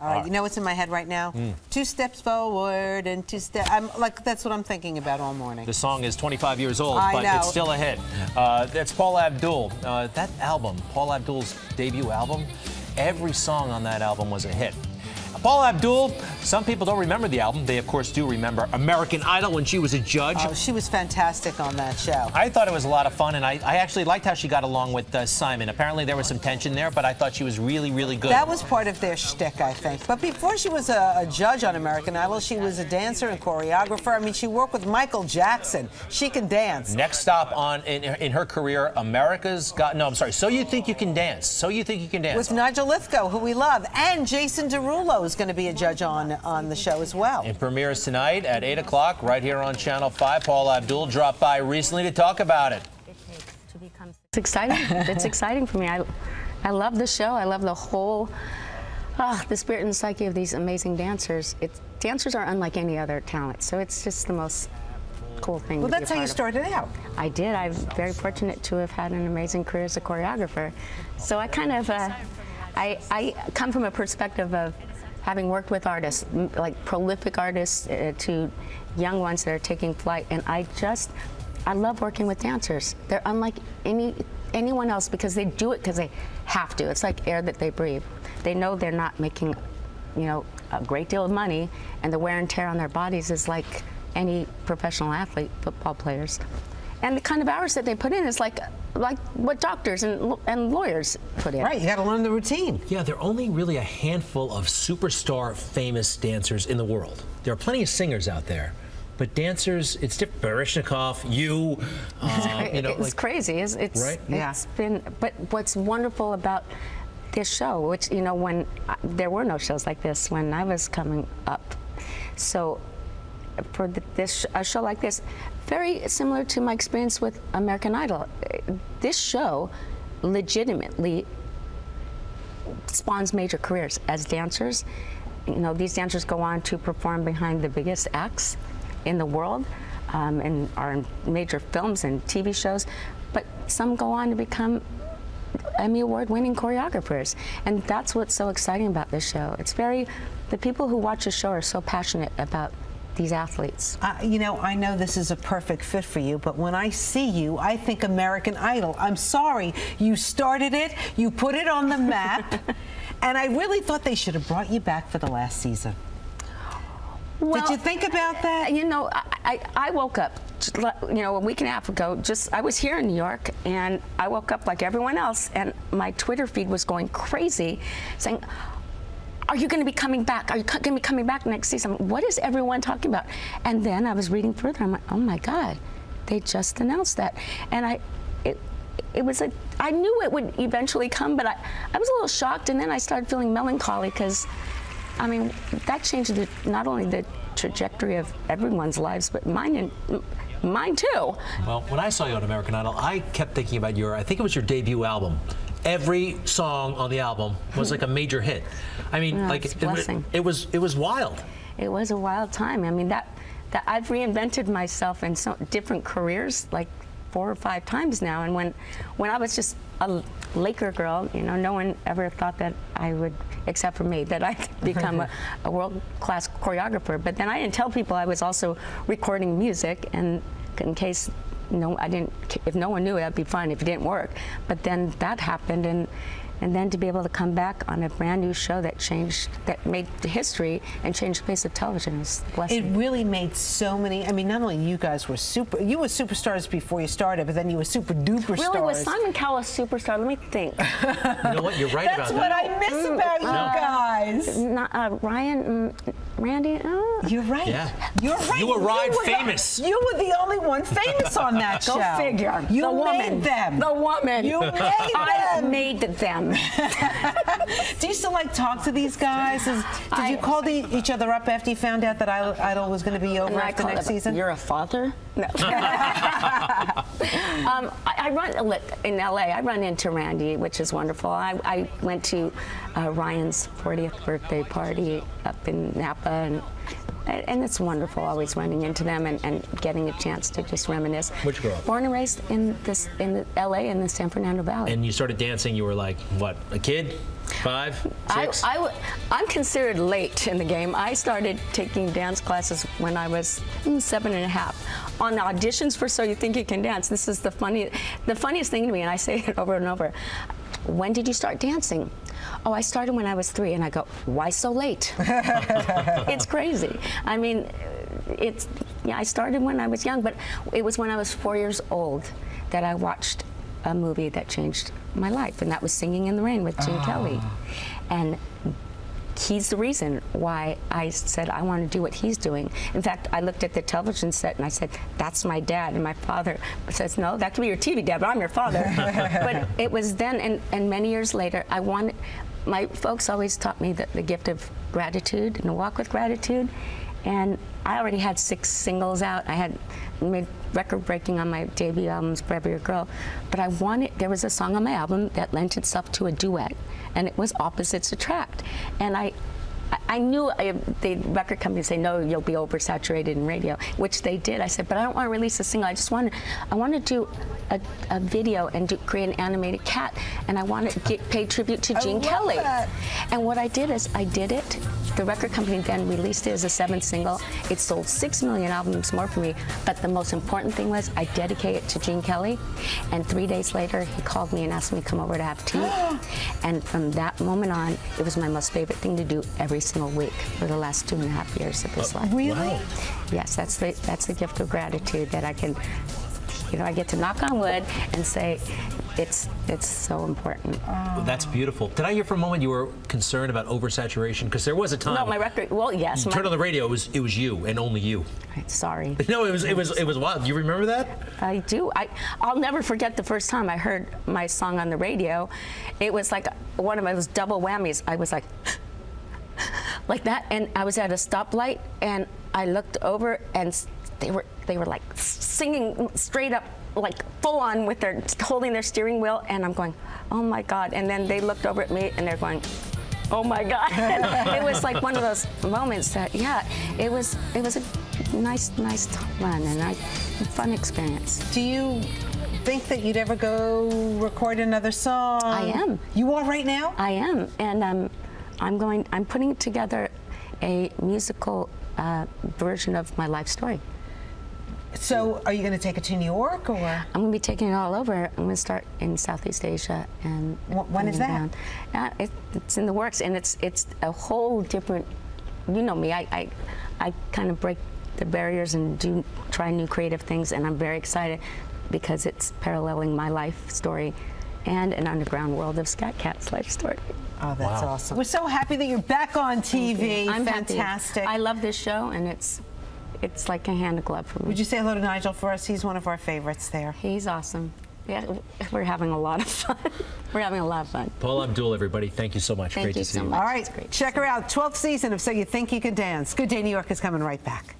All right, you know what's in my head right now? Two steps forward and two steps. I'm like that's what I'm thinking about all morning. The song is 25 years old, I but know. it's still a hit. Uh, that's Paula Abdul. Uh, that album, Paula Abdul's debut album, every song on that album was a hit. Paula Abdul, some people don't remember the album. They, of course, do remember American Idol when she was a judge. Oh, she was fantastic on that show. I thought it was a lot of fun, and I, I actually liked how she got along with uh, Simon. Apparently, there was some tension there, but I thought she was really, really good. That was part of their shtick, I think. But before she was a, a judge on American Idol, she was a dancer and choreographer. I mean, she worked with Michael Jackson. She can dance. Next stop on in, in her career, America's Got. No, I'm sorry. So you think you can dance? So you think you can dance? With Nigel Lythgoe, who we love, and Jason Derulo is going to be a judge on on the show as well. It premieres tonight at 8 o'clock right here on Channel 5. Paula Abdul dropped by recently to talk about it. It's exciting. it's exciting for me. I, I love the show. I love the whole, ah, the spirit and psyche of these amazing dancers. It's dancers are unlike any other talent, so it's just the most cool thing. Well, to be that's a how you part of. started out. I did. I'm very fortunate to have had an amazing career as a choreographer. So I kind of, uh, I, I come from a perspective of having worked with artists, like prolific artists uh, to young ones that are taking flight, and I just, I love working with dancers. They're unlike any anyone else because they do it because they have to. It's like air that they breathe. They know they're not making, you know, a great deal of money, and the wear and tear on their bodies is like any professional athlete, football players and the kind of hours that they put in is like like what doctors and, and lawyers put in. Right, you got to learn the routine. Yeah, there are only really a handful of superstar famous dancers in the world. There are plenty of singers out there, but dancers, it's different. Baryshnikov, you, uh, you know, it's like, crazy. It's, it's, Right? it's been, but what's wonderful about this show, which, you know, when I, there were no shows like this when I was coming up. So for this, a show like this, very similar to my experience with American Idol, this show legitimately spawns major careers as dancers. You know, these dancers go on to perform behind the biggest acts in the world um, and are in major films and TV shows, but some go on to become Emmy Award winning choreographers. And that's what's so exciting about this show. It's very, the people who watch the show are so passionate about these athletes. Uh, you know, I know this is a perfect fit for you, but when I see you, I think American Idol. I'm sorry, you started it, you put it on the map, and I really thought they should have brought you back for the last season. Did you think about that? You know, I, I, I woke up, you know, a week and a half ago. Just I was here in New York, and I woke up like everyone else, and my Twitter feed was going crazy, saying. Are you going to be coming back? Are you going to be coming back next season? What is everyone talking about? And then I was reading further. I'm like, oh my God, they just announced that. And I, it, it was a, I knew it would eventually come, but I, I was a little shocked. And then I started feeling melancholy because I mean, that changed the, not only the trajectory of everyone's lives, but mine and mine too. Well, when I saw you on American Idol, I kept thinking about your, I think it was your debut album. Every song on the album was like a major hit. I mean, Yeah, like it's a it, it was it was wild. It was a wild time. I mean, that that I've reinvented myself in so different careers, like four or five times now. And when when I was just a Laker girl, you know, no one ever thought that I would, except for me, that I'd become a, a world-class choreographer. But then I didn't tell people I was also recording music, and in case no, I didn't. If no one knew it, that'd be fine if it didn't work. But then that happened, and and then to be able to come back on a brand new show that changed, that made history and changed the face of television is a It really made so many. I mean, not only you guys were super, you were superstars before you started, but then you were super duper Really, stars. was Simon Cowell a superstar? Let me think. You know what? You're right That's about what. I miss about you guys. Not, uh, Ryan, mm, Randy. Uh, You're right. Yeah. You're right. You were Ryan the- famous. you were the only one famous on that show. Go figure. You the made woman. them. The woman. You made them. I made them. Do you still like talk to these guys? Is- did you I- call the, each other up after you found out that Idol, Idol was going to be over And after call next it, season? You're a father? No. um, I, I run in LA. I run into Randy, which is wonderful. I, I went to uh, Ryan's 40th birthday party up in Napa, and and it's wonderful always running into them and, and getting a chance to just reminisce. Where'd you grow up? Born and raised in this in the LA in the San Fernando Valley. And you started dancing. You were like what? A kid? five, I, six? I, w- I'm considered late in the game. I started taking dance classes when I was mm, seven and a half. On auditions for So You Think You Can Dance, this is the funny, the funniest thing to me, and I say it over and over. When did you start dancing? Oh, I started when I was three, and I go, why so late? it's crazy. I mean, it's yeah. I started when I was young, but it was when I was four years old that I watched a movie that changed my life, and that was Singing in the Rain with Gene ah. Kelly, and he's the reason why I said I want to do what he's doing. In fact, I looked at the television set and I said, "That's my dad." And my father says, "No, that could be your TV dad, but I'm your father." but it was then, and, and many years later, I wanted. My folks always taught me that the gift of gratitude and to walk with gratitude. And I already had six singles out. I had made record breaking on my debut album, Forever Your Girl. But I wanted, there was a song on my album that lent itself to a duet, and it was Opposites Attract. And I, I- knew I, the record company say no, you'll be oversaturated in radio, which they did. I said, but I don't want to release a single. I just want to, I want to do a, a video and do, create an animated cat, and I want to get, pay tribute to Gene Kelly. that. And what I did is I did it. The record company then released it as a seventh single. It sold six million albums more for me. But the most important thing was I dedicated it to Gene Kelly. And three days later, he called me and asked me to come over to have tea. and from that moment on, it was my most favorite thing to do every single week for the last two and a half years of his uh, life. Really? Yes, that's the that's the gift of gratitude that I can, you know, I get to knock on wood and say, it's it's so important. Well, That's beautiful. Did I hear for a moment you were concerned about oversaturation? Because there was a time. No, my record. Well, yes. You my- turned on the radio. It was it was you and only you. Right, sorry. No, it was it was it was wild. You remember that? I do. I, I'll never forget the first time I heard my song on the radio. It was like one of those double whammies. I was like, like that, and I was at a stoplight, and I looked over, and they were they were like singing straight up, like full on with their holding their steering wheel, and I'm going, oh my God! And then they looked over at me, and they're going. Oh my God! It was like one of those moments that, yeah, it was. It was a nice, nice run and I, fun experience. Do you think that you'd ever go record another song? I am. You are right now? I am, and um, I'm going. I'm putting together a musical uh, version of my life story. So, are you going to take it to New York or? I'm going to be taking it all over. I'm going to start in Southeast Asia and. Wh- when is that? Uh, it, it's in the works, and it's it's a whole different. You know me. I I, I kind of break the barriers and do try new creative things, and I'm very excited because it's paralleling my life story and an underground world of Scat Cat's life story. Oh, that's Wow. awesome. We're so happy that you're back on TV. I'm happy. Fantastic. I love this show, and it's it's like a hand of glove for me. Would you say hello to Nigel for us? He's one of our favorites there. He's awesome. Yeah, we're having a lot of fun. we're having a lot of fun. Paula Abdul, everybody. Thank you so much. Thank Great you to see so you. much. All It's right, great. check her out. 12th season of So You Think You Can Dance. Good Day New York is coming right back.